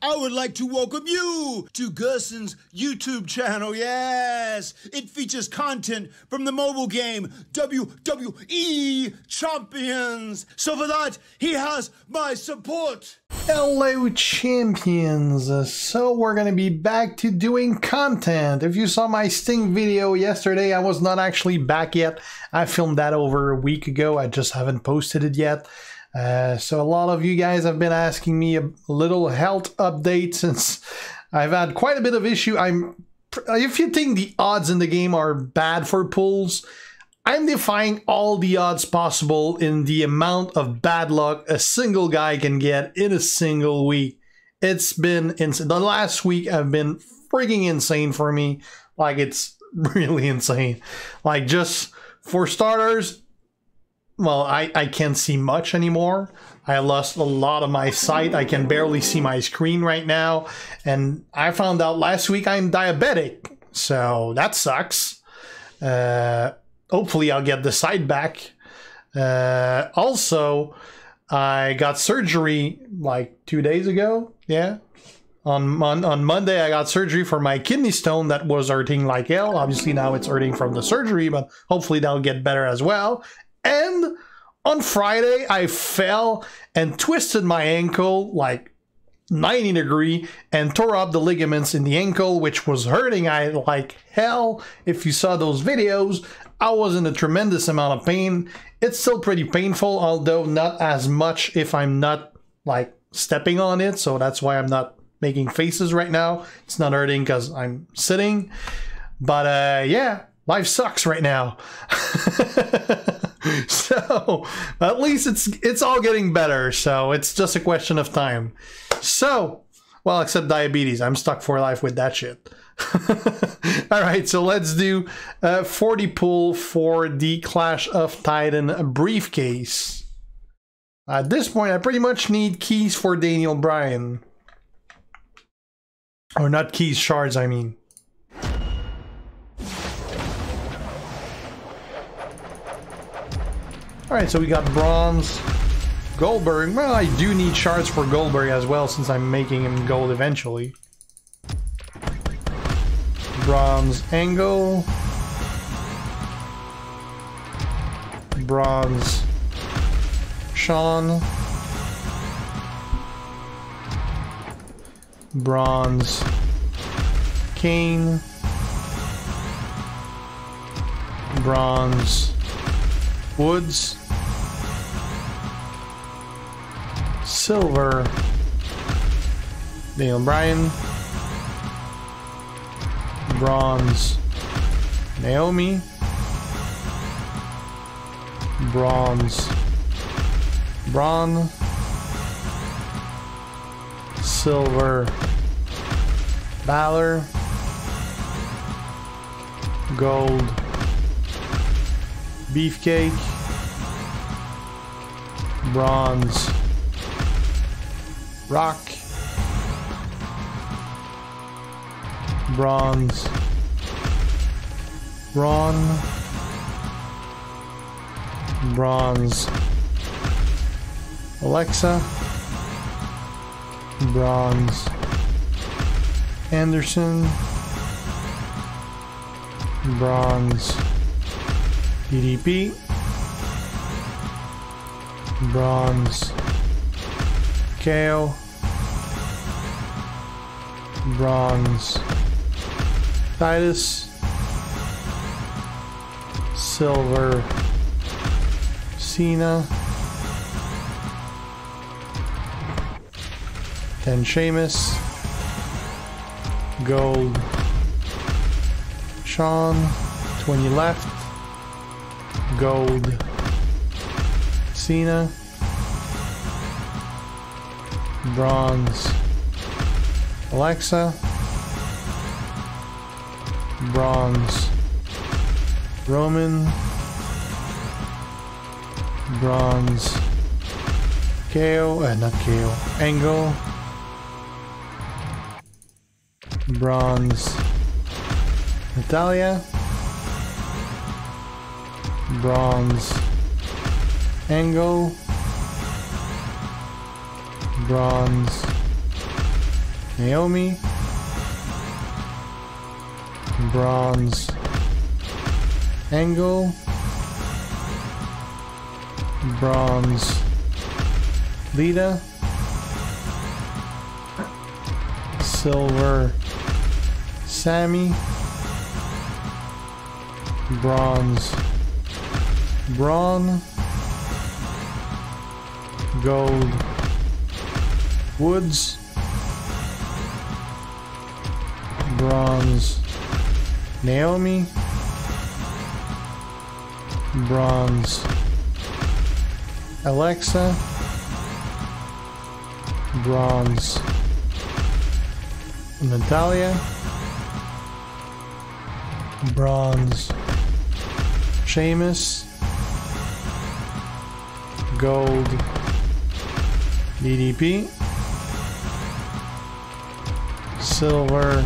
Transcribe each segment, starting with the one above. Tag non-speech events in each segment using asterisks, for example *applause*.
I would like to welcome you to Guersan's YouTube channel. Yes, it features content from the mobile game WWE Champions. So for that, he has my support. Hello, champions! So, we're gonna be back to doing content. If you saw my Sting video yesterday, I was not actually back yet. I filmed that over a week ago, I just haven't posted it yet. Uh, so, a lot of you guys have been asking me a little health update since I've had quite a bit of issue. I'm if you think the odds in the game are bad for pulls, I'm defying all the odds possible in the amount of bad luck a single guy can get in a single week. It's been insane. The last week have been freaking insane for me. Like it's *laughs* really insane. Like just for starters, well, I, I can't see much anymore. I lost a lot of my sight. I can barely see my screen right now. And I found out last week I'm diabetic. So that sucks. Uh, hopefully I'll get the sight back. Uh, also, I got surgery like two days ago. Yeah. On, on, on Monday, I got surgery for my kidney stone that was hurting like hell. Obviously, now it's hurting from the surgery, but hopefully that'll get better as well. And on Friday, I fell and twisted my ankle like 90 degree and tore up the ligaments in the ankle, which was hurting I like hell. If you saw those videos, I was in a tremendous amount of pain. It's still pretty painful, although not as much if I'm not like stepping on it. So that's why I'm not making faces right now. It's not hurting because I'm sitting. But uh, yeah, life sucks right now. *laughs* *laughs* so at least it's it's all getting better. So it's just a question of time. So, well, except diabetes, I'm stuck for life with that shit. *laughs* All right, so let's do uh, 40 pull for the Clash of Titan briefcase. At this point, I pretty much need keys for Daniel Bryan. Or not keys, shards, I mean. Alright, so we got bronze. Goldberg. Well, I do need shards for Goldberg as well since I'm making him gold eventually bronze angle, bronze Shawn. bronze Kane, bronze Woods, silver. Daniel Bryan, bronze. Naomi, bronze. Braun, silver. Balor, gold Beefcake, bronze Rock, bronze Braun bronze Alexa bronze Anderson bronze DDP bronze. KO bronze. Titus, silver, Cena, then Sheamus, gold, Shawn. 20 left, gold, Cena, bronze, Alexa, bronze. Roman. Bronze. KO, uh, not KO, Angle. Bronze. Natalya bronze Angle bronze Naomi. Bronze. Angle. Bronze. Lita. Silver. Sami. Bronze. Braun. Gold. Woods. Bronze. Naomi. Bronze. Alexa. Bronze. Natalya. Bronze. Sheamus. Gold. DDP. Silver.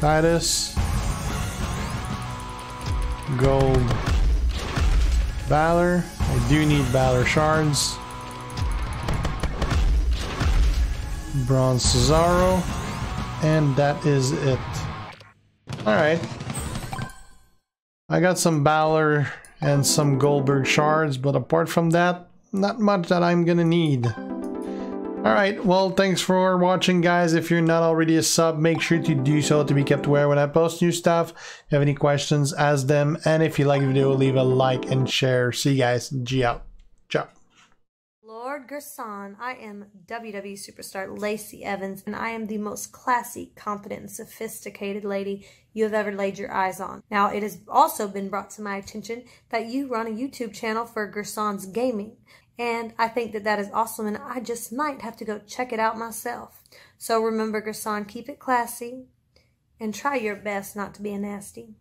Titus. Gold. Balor. I do need Balor shards. Bronze Cesaro. And that is it. Alright. I got some Balor and some Goldberg shards, but apart from that, not much that I'm gonna need. Alright, well thanks for watching guys. If you're not already a sub, make sure to do so to be kept aware when I post new stuff. If you have any questions, ask them. And if you like the video, leave a like and share. See you guys. G out. Ciao. Lord Guersan, I am WWE superstar Lacey Evans, and I am the most classy, confident, and sophisticated lady you have ever laid your eyes on. Now, it has also been brought to my attention that you run a YouTube channel for Guersan's Gaming, and I think that that is awesome, and I just might have to go check it out myself. So remember, Gerson, keep it classy, and try your best not to be a nasty.